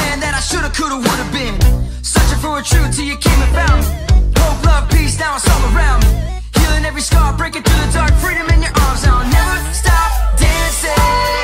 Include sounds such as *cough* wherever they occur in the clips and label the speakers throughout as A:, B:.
A: man that I shoulda, coulda, woulda been. Searching for a truth till you came and found me. Hope, love, peace, now it's all around me. Healing every scar, breaking through the dark. Freedom in your arms, I'll never stop dancing.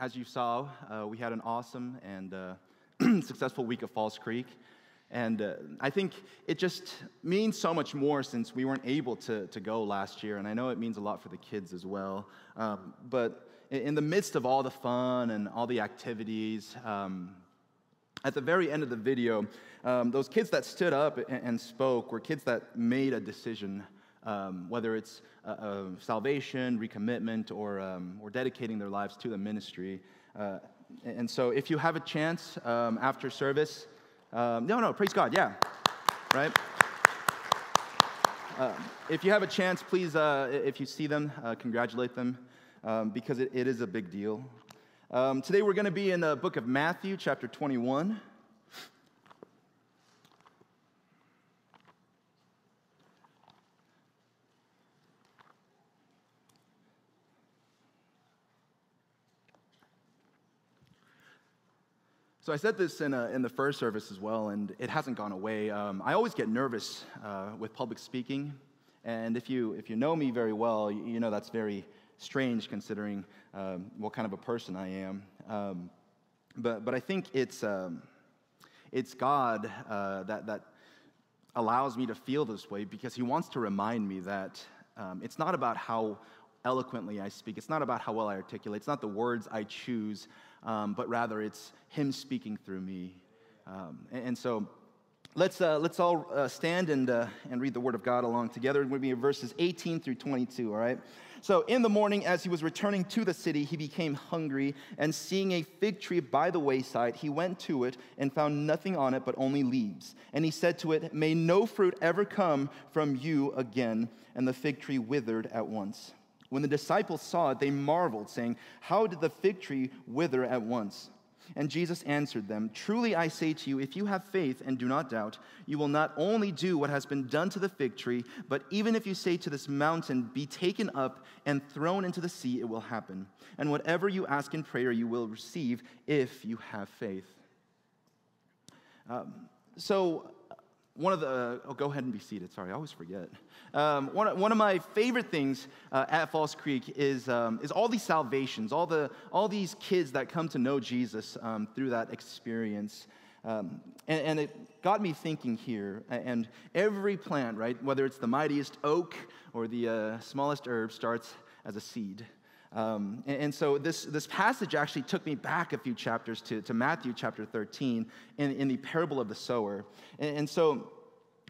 B: As you saw, uh, we had an awesome and uh, *clears throat* successful week of Falls Creek. And uh, I think it just means so much more since we weren't able to, to go last year. And I know it means a lot for the kids as well. Um, but in in the midst of all the fun and all the activities, um, at the very end of the video, um, those kids that stood up and, and spoke were kids that made a decision, um, whether it's uh, uh, salvation, recommitment, or, um, or dedicating their lives to the ministry. Uh, and so, if you have a chance um, after service, um, no, no, praise God, yeah, right? Uh, if you have a chance, please, uh, if you see them, uh, congratulate them um, because it, it is a big deal. Um, today we're going to be in the book of Matthew, chapter 21. So I said this in, a, in the first service as well, and it hasn't gone away. Um, I always get nervous uh, with public speaking, and if you, if you know me very well, you, you know that's very strange considering um, what kind of a person I am. Um, but, but I think it's, um, it's God uh, that, that allows me to feel this way because He wants to remind me that um, it's not about how eloquently I speak, it's not about how well I articulate, it's not the words I choose, um, but rather it's Him speaking through me. Um, and, and so let's, uh, let's all uh, stand and, uh, and read the Word of God along together. Going to be verses 18 through 22, all right? So in the morning, as he was returning to the city, he became hungry, and seeing a fig tree by the wayside, he went to it and found nothing on it but only leaves. And he said to it, May no fruit ever come from you again. And the fig tree withered at once. When the disciples saw it, they marveled, saying, How did the fig tree wither at once? And Jesus answered them, Truly I say to you, if you have faith and do not doubt, you will not only do what has been done to the fig tree, but even if you say to this mountain, Be taken up and thrown into the sea, it will happen. And whatever you ask in prayer, you will receive if you have faith. Um, so, one of the, oh, go ahead and be seated. Sorry, I always forget. Um, one, one of my favorite things uh, at Falls Creek is, um, is all these salvations, all, the, all these kids that come to know Jesus um, through that experience. Um, and, and, it got me thinking here. And every plant, right, whether it's the mightiest oak or the uh, smallest herb, starts as a seed. Um, and, and, so this, this passage actually took me back a few chapters to, to Matthew chapter 13 in, in the parable of the sower. And, and so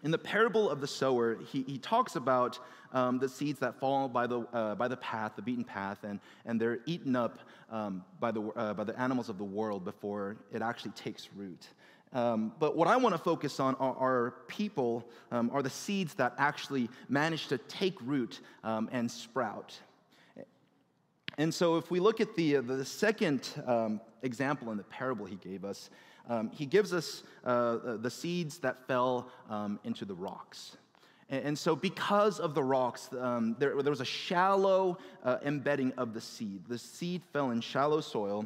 B: in the parable of the sower, he, he talks about um, the seeds that fall by the, uh, by the path, the beaten path, and, and they're eaten up um, by, the, uh, by the animals of the world before it actually takes root. Um, but what I want to focus on are, are people, um, are the seeds that actually manage to take root um, and sprout. And so, if we look at the, uh, the second um, example in the parable he gave us, um, he gives us uh, uh, the seeds that fell um, into the rocks. And, and, so, because of the rocks, um, there, there, was a shallow uh, embedding of the seed. The seed fell in shallow soil.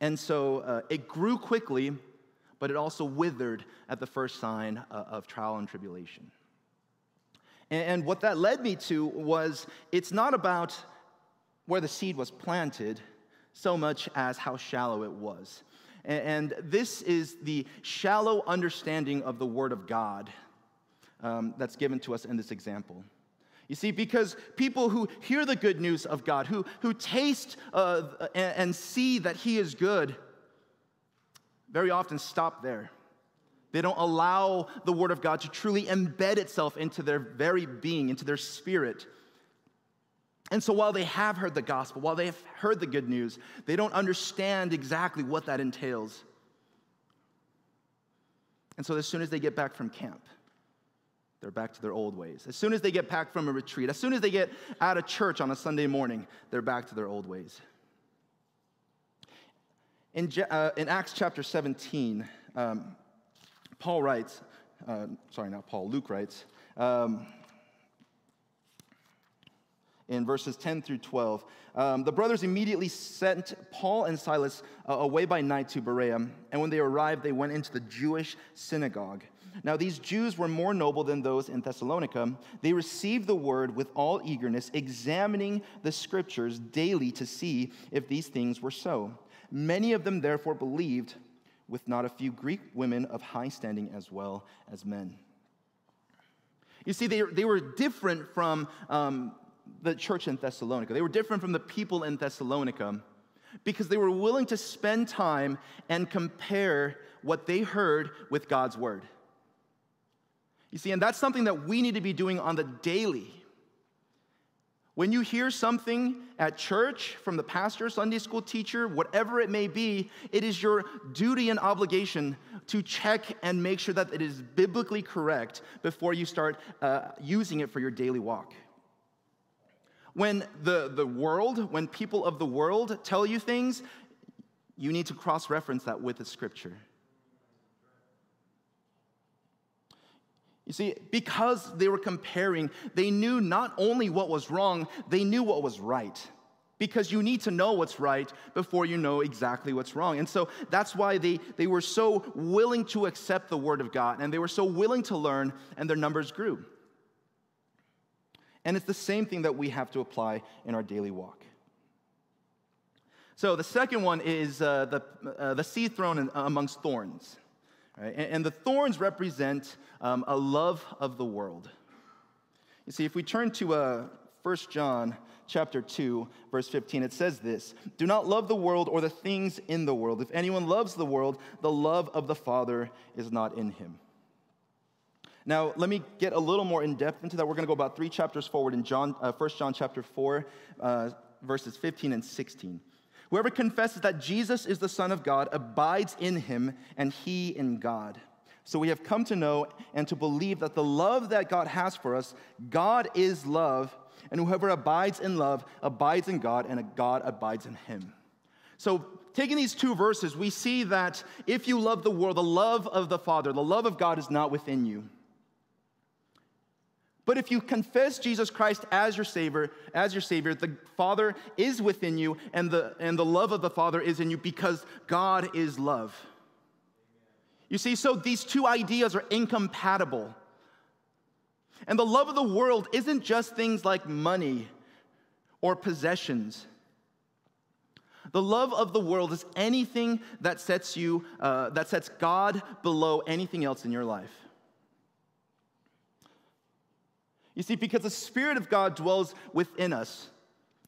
B: And so, uh, it grew quickly, but it also withered at the first sign uh, of trial and tribulation. And, and what that led me to was it's not about where the seed was planted so much as how shallow it was. And this is the shallow understanding of the Word of God um, that's given to us in this example. You see, because people who hear the good news of God, who, who taste uh, and, and see that He is good, very often stop there. They don't allow the Word of God to truly embed itself into their very being, into their spirit. And so while they have heard the gospel, while they have heard the good news, they don't understand exactly what that entails. And so as soon as they get back from camp, they're back to their old ways. As soon as they get back from a retreat, as soon as they get out of church on a Sunday morning, they're back to their old ways. In, uh, in Acts chapter 17, um, Paul writes, uh, sorry, not Paul, Luke writes, um, in verses 10 through 12. Um, the brothers immediately sent Paul and Silas uh, away by night to Berea, and when they arrived, they went into the Jewish synagogue. Now, these Jews were more noble than those in Thessalonica. They received the word with all eagerness, examining the scriptures daily to see if these things were so. Many of them therefore believed, with not a few Greek women of high standing as well as men. You see, they, they were different from um, the church in Thessalonica. They were different from the people in Thessalonica because they were willing to spend time and compare what they heard with God's word. You see, and that's something that we need to be doing on the daily. When you hear something at church from the pastor, Sunday school teacher, whatever it may be, it is your duty and obligation to check and make sure that it is biblically correct before you start uh, using it for your daily walk. When the, the world, when people of the world tell you things, you need to cross reference that with the scripture. You see, because they were comparing, they knew not only what was wrong, they knew what was right. Because you need to know what's right before you know exactly what's wrong. And so that's why they, they were so willing to accept the word of God and they were so willing to learn, and their numbers grew. And it's the same thing that we have to apply in our daily walk. So the second one is uh, the, uh, the seed thrown amongst thorns. Right? And, and, the thorns represent um, a love of the world. You see, if we turn to uh, 1 John chapter 2, verse 15, it says this Do not love the world or the things in the world. If anyone loves the world, the love of the Father is not in him. Now, let me get a little more in depth into that. We're going to go about three chapters forward in John, uh, 1 John chapter 4, uh, verses 15 and 16. Whoever confesses that Jesus is the Son of God abides in him, and he in God. So we have come to know and to believe that the love that God has for us, God is love, and whoever abides in love abides in God, and God abides in him. So taking these two verses, we see that if you love the world, the love of the Father, the love of God is not within you. But if you confess Jesus Christ as your Savior, as your Savior, the Father is within you, and the, and the love of the Father is in you because God is love. You see, so these two ideas are incompatible. And the love of the world isn't just things like money or possessions. The love of the world is anything that sets you, uh, that sets God below anything else in your life. You see, because the Spirit of God dwells within us.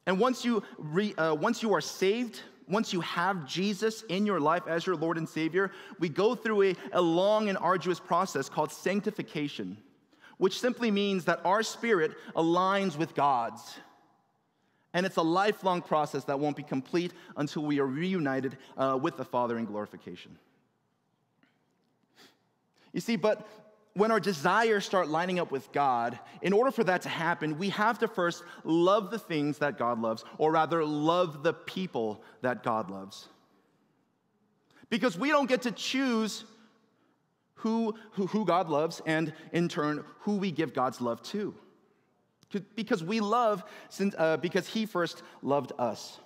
B: And once you, re, uh, once you are saved, once you have Jesus in your life as your Lord and Savior, we go through a, a long and arduous process called sanctification, which simply means that our spirit aligns with God's. And it's a lifelong process that won't be complete until we are reunited uh, with the Father in glorification. You see, but when our desires start lining up with God, in order for that to happen, we have to first love the things that God loves, or rather, love the people that God loves. Because we don't get to choose who, who, God loves and, in turn, who we give God's love to. Because we love since, uh, because He first loved us.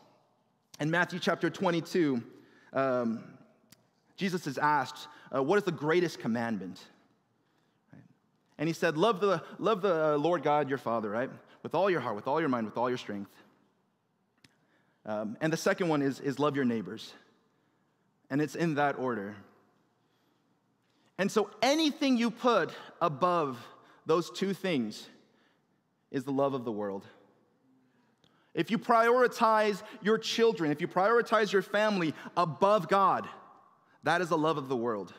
B: In Matthew chapter 22, um, Jesus is asked, uh, What is the greatest commandment? And he said, Love the, love the Lord God, your Father, right? With all your heart, with all your mind, with all your strength. Um, and the second one is, is love your neighbors. And it's in that order. And so anything you put above those two things is the love of the world. If you prioritize your children, if you prioritize your family above God, that is the love of the world.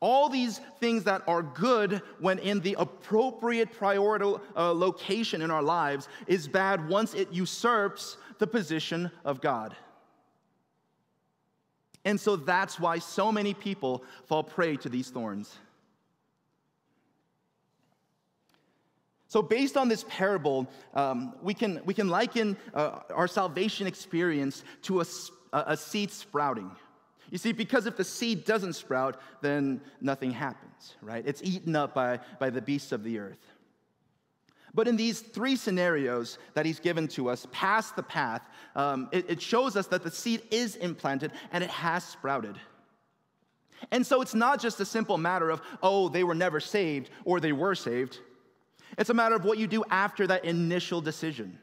B: All these things that are good when in the appropriate priority uh, location in our lives is bad once it usurps the position of God. And so that's why so many people fall prey to these thorns. So, based on this parable, um, we, can, we can liken uh, our salvation experience to a, a seed sprouting. You see, because if the seed doesn't sprout, then nothing happens, right? It's eaten up by, by the beasts of the earth. But in these three scenarios that he's given to us, past the path, um, it, it shows us that the seed is implanted and it has sprouted. And so it's not just a simple matter of, oh, they were never saved or they were saved. It's a matter of what you do after that initial decision.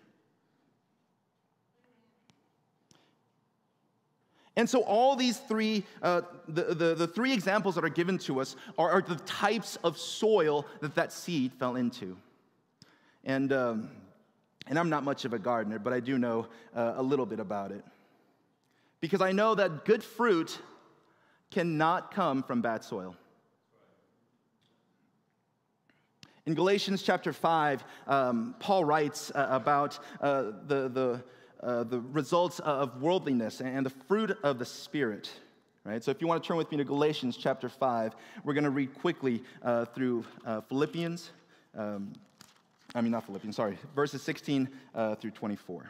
B: And so, all these three, uh, the, the, the, three examples that are given to us are, are, the types of soil that that seed fell into. And, um, and I'm not much of a gardener, but I do know uh, a little bit about it. Because I know that good fruit cannot come from bad soil. In Galatians chapter 5, um, Paul writes uh, about uh, the, the uh, the results of worldliness and the fruit of the Spirit. Right? So if you want to turn with me to Galatians chapter 5, we're going to read quickly uh, through uh, Philippians. Um, I mean, not Philippians, sorry, verses 16 uh, through 24.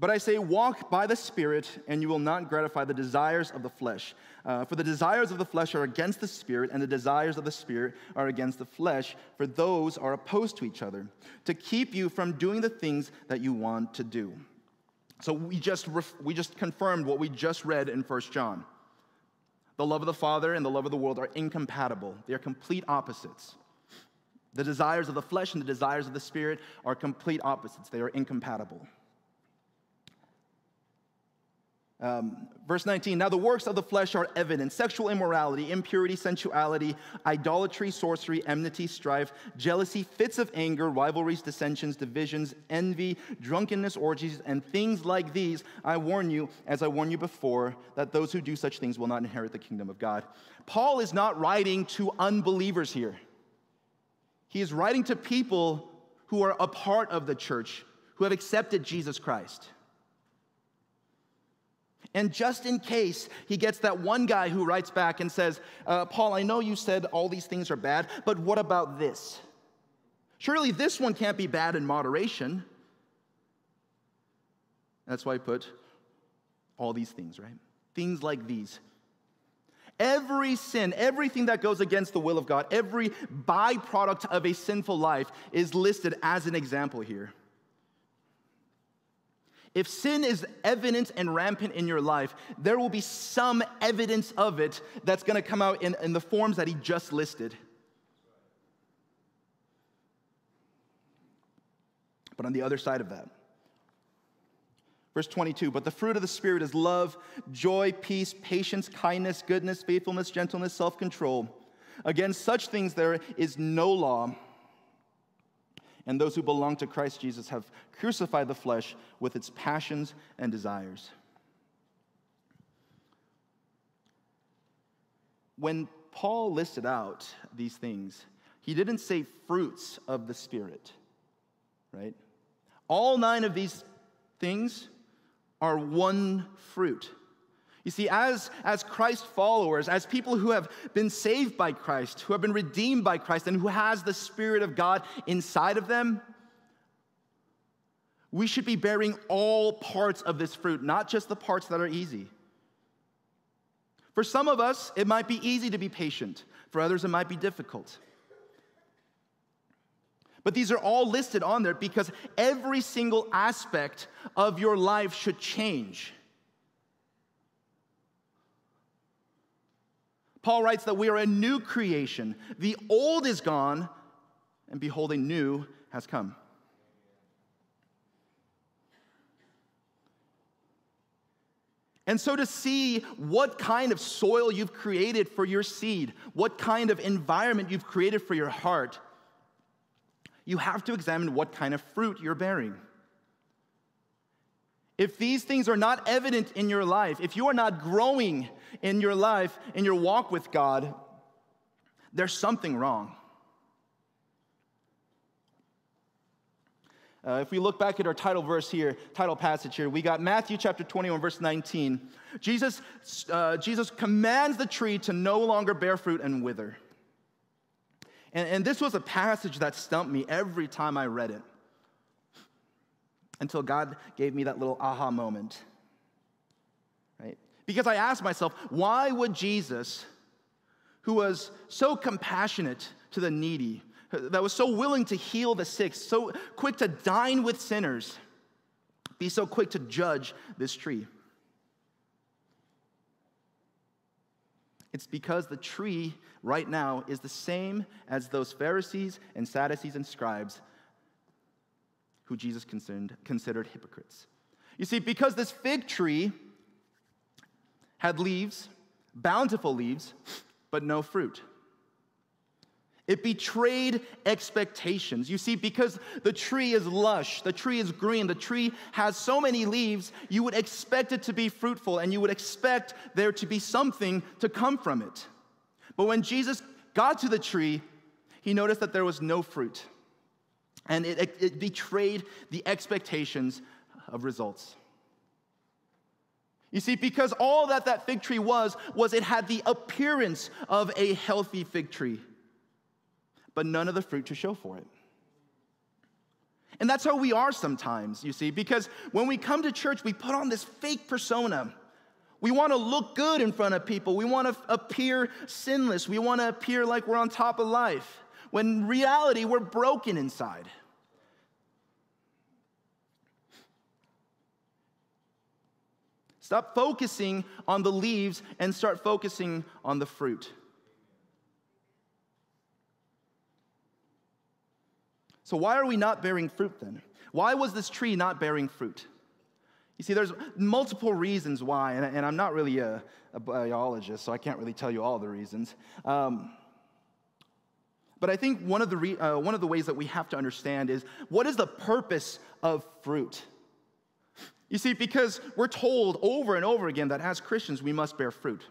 B: But I say, walk by the Spirit, and you will not gratify the desires of the flesh. Uh, for the desires of the flesh are against the Spirit, and the desires of the Spirit are against the flesh, for those are opposed to each other, to keep you from doing the things that you want to do. So we just, ref- we just confirmed what we just read in 1 John. The love of the Father and the love of the world are incompatible, they are complete opposites. The desires of the flesh and the desires of the Spirit are complete opposites, they are incompatible. Um, verse 19, now the works of the flesh are evident sexual immorality, impurity, sensuality, idolatry, sorcery, enmity, strife, jealousy, fits of anger, rivalries, dissensions, divisions, envy, drunkenness, orgies, and things like these. I warn you, as I warned you before, that those who do such things will not inherit the kingdom of God. Paul is not writing to unbelievers here, he is writing to people who are a part of the church, who have accepted Jesus Christ. And just in case he gets that one guy who writes back and says, uh, Paul, I know you said all these things are bad, but what about this? Surely this one can't be bad in moderation. That's why I put all these things, right? Things like these. Every sin, everything that goes against the will of God, every byproduct of a sinful life is listed as an example here. If sin is evident and rampant in your life, there will be some evidence of it that's going to come out in, in the forms that he just listed. But on the other side of that, Verse 22 But the fruit of the Spirit is love, joy, peace, patience, kindness, goodness, faithfulness, gentleness, self control. Against such things there is no law. And those who belong to Christ Jesus have crucified the flesh with its passions and desires. When Paul listed out these things, he didn't say fruits of the Spirit, right? All nine of these things are one fruit. You see, as, as Christ followers, as people who have been saved by Christ, who have been redeemed by Christ, and who has the Spirit of God inside of them, we should be bearing all parts of this fruit, not just the parts that are easy. For some of us, it might be easy to be patient. For others, it might be difficult. But these are all listed on there because every single aspect of your life should change. Paul writes that we are a new creation. The old is gone, and behold, a new has come. And so, to see what kind of soil you've created for your seed, what kind of environment you've created for your heart, you have to examine what kind of fruit you're bearing. If these things are not evident in your life, if you are not growing in your life, in your walk with God, there's something wrong. Uh, if we look back at our title verse here, title passage here, we got Matthew chapter 21, verse 19. Jesus, uh, Jesus commands the tree to no longer bear fruit and wither. And, and this was a passage that stumped me every time I read it until God gave me that little aha moment. Right? Because I asked myself, why would Jesus, who was so compassionate to the needy, that was so willing to heal the sick, so quick to dine with sinners, be so quick to judge this tree? It's because the tree right now is the same as those Pharisees and Sadducees and scribes who Jesus considered, considered hypocrites. You see, because this fig tree had leaves, bountiful leaves, but no fruit. It betrayed expectations. You see, because the tree is lush, the tree is green, the tree has so many leaves, you would expect it to be fruitful and you would expect there to be something to come from it. But when Jesus got to the tree, he noticed that there was no fruit. And it, it betrayed the expectations of results. You see, because all that that fig tree was, was it had the appearance of a healthy fig tree but none of the fruit to show for it. And that's how we are sometimes, you see, because when we come to church, we put on this fake persona. We want to look good in front of people. We want to appear sinless. We want to appear like we're on top of life. When reality, we're broken inside. Stop focusing on the leaves and start focusing on the fruit. So, why are we not bearing fruit then? Why was this tree not bearing fruit? You see, there's multiple reasons why, and, and I'm not really a, a, biologist, so I can't really tell you all the reasons. Um, but I think one of, the re, uh, one of the ways that we have to understand is what is the purpose of fruit? You see, because we're told over and over again that as Christians we must bear fruit.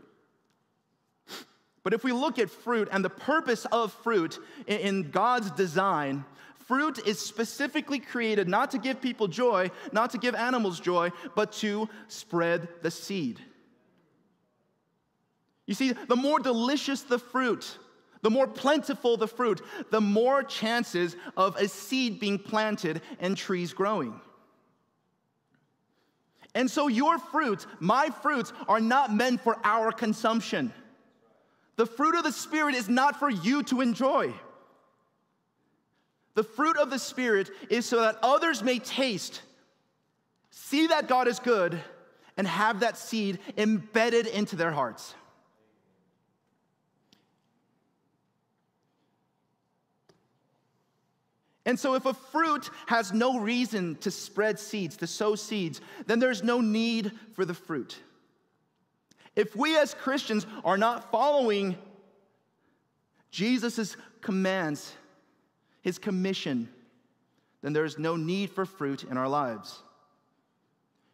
B: But if we look at fruit and the purpose of fruit in, in God's design, Fruit is specifically created not to give people joy, not to give animals joy, but to spread the seed. You see, the more delicious the fruit, the more plentiful the fruit, the more chances of a seed being planted and trees growing. And so, your fruits, my fruits, are not meant for our consumption. The fruit of the Spirit is not for you to enjoy. The fruit of the Spirit is so that others may taste, see that God is good, and have that seed embedded into their hearts. And so, if a fruit has no reason to spread seeds, to sow seeds, then there's no need for the fruit. If we as Christians are not following Jesus' commands, his commission, then there's no need for fruit in our lives.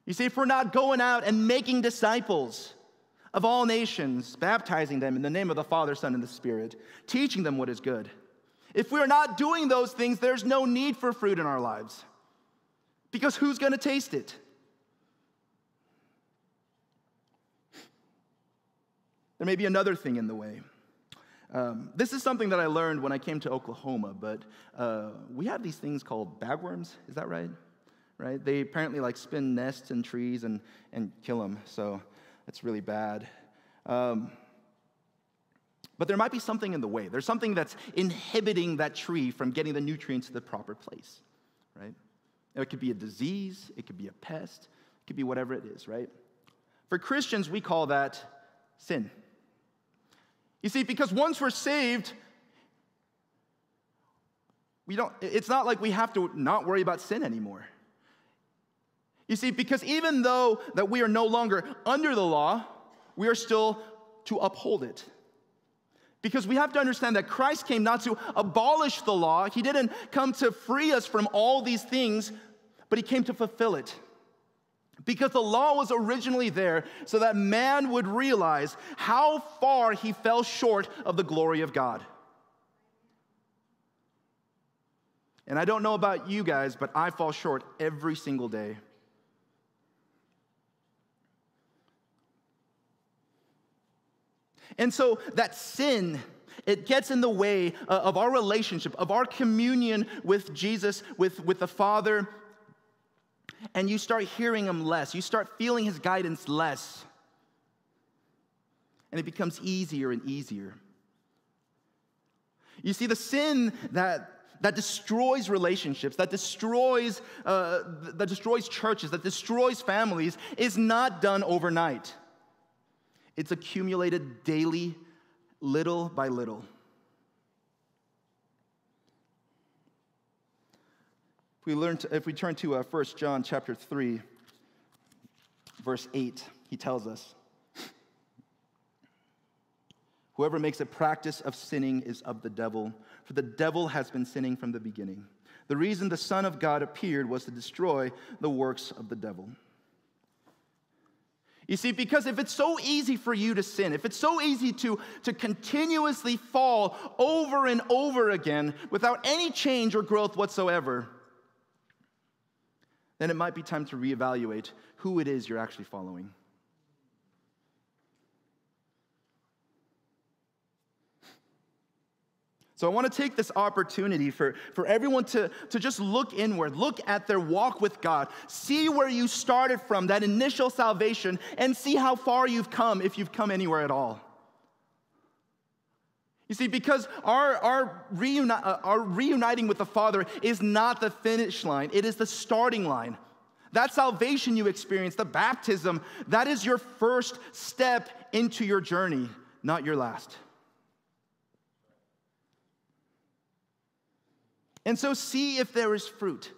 B: You see, if we're not going out and making disciples of all nations, baptizing them in the name of the Father, Son, and the Spirit, teaching them what is good, if we're not doing those things, there's no need for fruit in our lives. Because who's going to taste it? There may be another thing in the way. Um, this is something that I learned when I came to Oklahoma, but uh, we have these things called bagworms. Is that right? Right? They apparently like spin nests in trees and, and kill them. So it's really bad. Um, but there might be something in the way. There's something that's inhibiting that tree from getting the nutrients to the proper place, right? It could be a disease, it could be a pest, it could be whatever it is, right? For Christians, we call that sin. You see, because once we're saved, we don't, it's not like we have to not worry about sin anymore. You see, because even though that we are no longer under the law, we are still to uphold it. Because we have to understand that Christ came not to abolish the law, He didn't come to free us from all these things, but He came to fulfill it. Because the law was originally there so that man would realize how far he fell short of the glory of God. And I don't know about you guys, but I fall short every single day. And so that sin, it gets in the way uh, of our relationship, of our communion with Jesus, with, with the Father. And you start hearing him less. You start feeling his guidance less. And it becomes easier and easier. You see, the sin that that destroys relationships, that destroys, uh, that destroys churches, that destroys families, is not done overnight. It's accumulated daily, little by little. If we, learn to, if we turn to uh, 1 John chapter 3, verse 8, he tells us, Whoever makes a practice of sinning is of the devil, for the devil has been sinning from the beginning. The reason the Son of God appeared was to destroy the works of the devil. You see, because if it's so easy for you to sin, if it's so easy to, to continuously fall over and over again without any change or growth whatsoever, then it might be time to reevaluate who it is you're actually following. So I want to take this opportunity for, for everyone to, to just look inward, look at their walk with God, see where you started from, that initial salvation, and see how far you've come, if you've come anywhere at all. You see, because our, our, reuni- uh, our reuniting with the Father is not the finish line, it is the starting line. That salvation you experience, the baptism, that is your first step into your journey, not your last. And so see if there is fruit.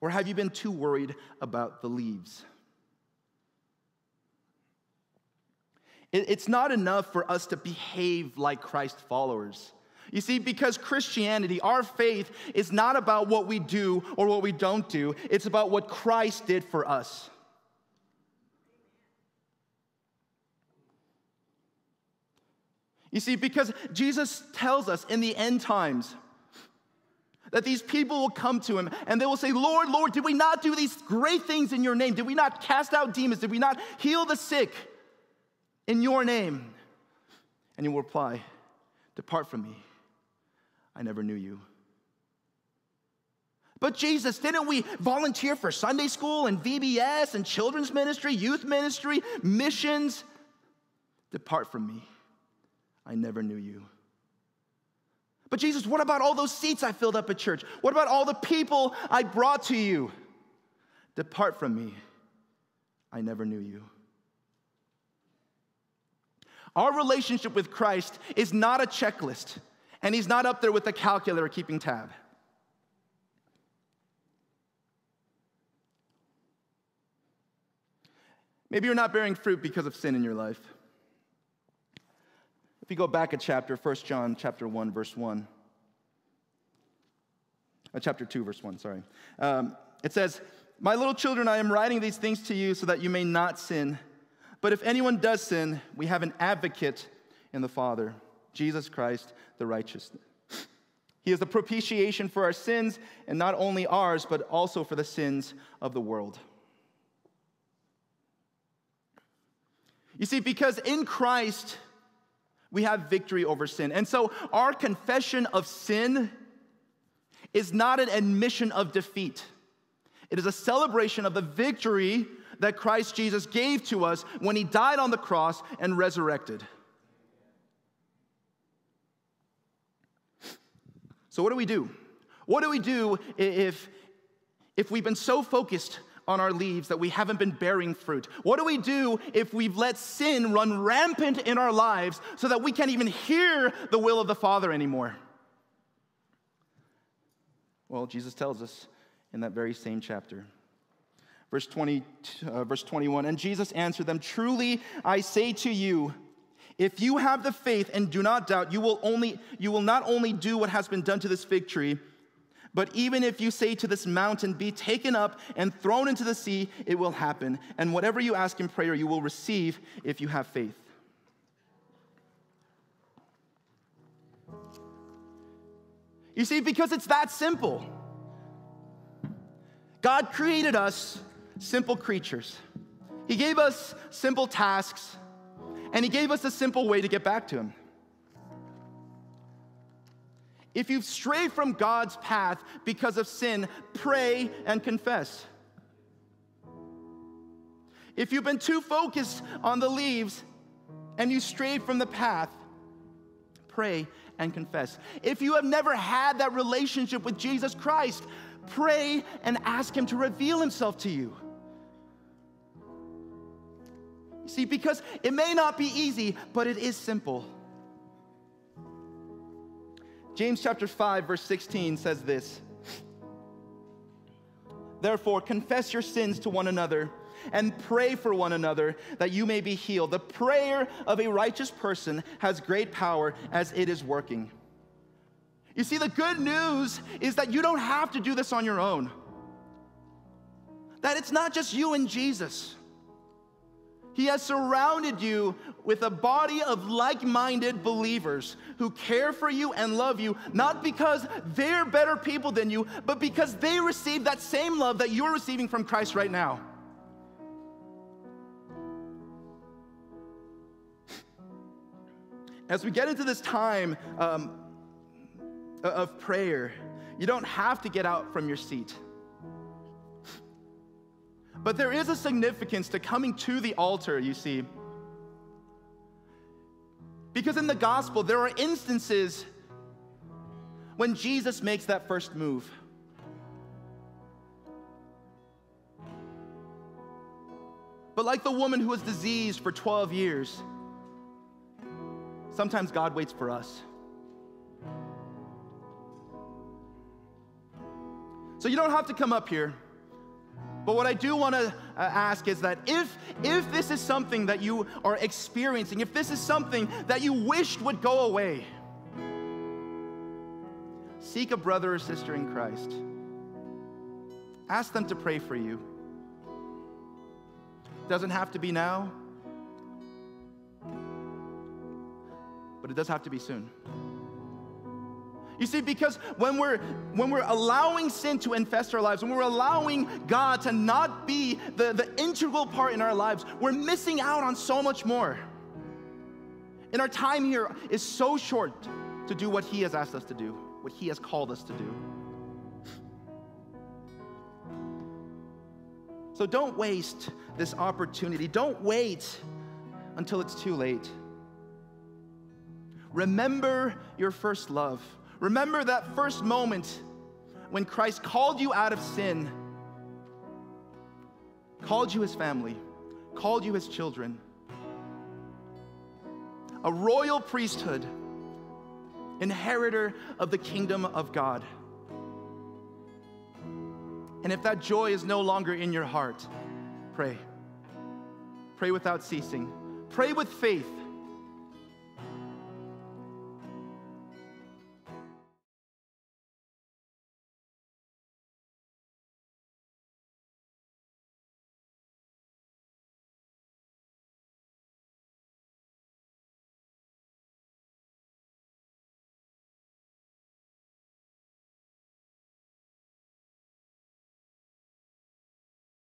B: Or have you been too worried about the leaves? It's not enough for us to behave like Christ followers. You see, because Christianity, our faith, is not about what we do or what we don't do, it's about what Christ did for us. You see, because Jesus tells us in the end times that these people will come to him and they will say, Lord, Lord, did we not do these great things in your name? Did we not cast out demons? Did we not heal the sick in your name? And he will reply, Depart from me. I never knew you. But Jesus, didn't we volunteer for Sunday school and VBS and children's ministry, youth ministry, missions? Depart from me. I never knew you. But Jesus, what about all those seats I filled up at church? What about all the people I brought to you? Depart from me. I never knew you. Our relationship with Christ is not a checklist, and He's not up there with a calculator keeping tab. Maybe you're not bearing fruit because of sin in your life. If you go back a chapter, 1 John chapter 1, verse 1. Uh, chapter 2, verse 1, sorry. Um, it says, My little children, I am writing these things to you so that you may not sin. But if anyone does sin, we have an advocate in the Father, Jesus Christ, the righteous. He is the propitiation for our sins, and not only ours, but also for the sins of the world. You see, because in Christ, we have victory over sin. And so our confession of sin is not an admission of defeat, it is a celebration of the victory that Christ Jesus gave to us when he died on the cross and resurrected. So, what do we do? What do we do if, if we've been so focused on our leaves that we haven't been bearing fruit? What do we do if we've let sin run rampant in our lives so that we can't even hear the will of the Father anymore? Well, Jesus tells us in that very same chapter. Verse, 20, uh, verse 21 And Jesus answered them, Truly I say to you, if you have the faith and do not doubt, you will, only, you will not only do what has been done to this fig tree, but even if you say to this mountain, Be taken up and thrown into the sea, it will happen. And whatever you ask in prayer, you will receive if you have faith. You see, because it's that simple. God created us simple creatures. He gave us simple tasks, and He gave us a simple way to get back to Him. If you've strayed from God's path because of sin, pray and confess. If you've been too focused on the leaves and you strayed from the path, pray and confess. If you have never had that relationship with Jesus Christ, pray and ask Him to reveal Himself to you. See, because it may not be easy, but it is simple. James chapter 5 verse 16 says this. Therefore confess your sins to one another and pray for one another that you may be healed. The prayer of a righteous person has great power as it is working. You see, the good news is that you don't have to do this on your own. That it's not just you and Jesus. He has surrounded you with a body of like minded believers who care for you and love you, not because they're better people than you, but because they receive that same love that you're receiving from Christ right now. *laughs* As we get into this time um, of prayer, you don't have to get out from your seat. But there is a significance to coming to the altar, you see. Because in the gospel, there are instances when Jesus makes that first move. But like the woman who was diseased for 12 years, sometimes God waits for us. So you don't have to come up here. But what I do want to uh, ask is that if, if this is something that you are experiencing, if this is something that you wished would go away, seek a brother or sister in Christ. Ask them to pray for you. It Doesn't have to be now, but it does have to be soon. You see, because when we're when we're allowing sin to infest our lives, when we're allowing God to not be the, the integral part in our lives, we're missing out on so much more. And our time here is so short to do what He has asked us to do, what He has called us to do. So don't waste this opportunity. Don't wait until it's too late. Remember your first love. Remember that first moment when Christ called you out of sin, called you his family, called you his children. A royal priesthood, inheritor of the kingdom of God. And if that joy is no longer in your heart, pray. Pray without ceasing. Pray with faith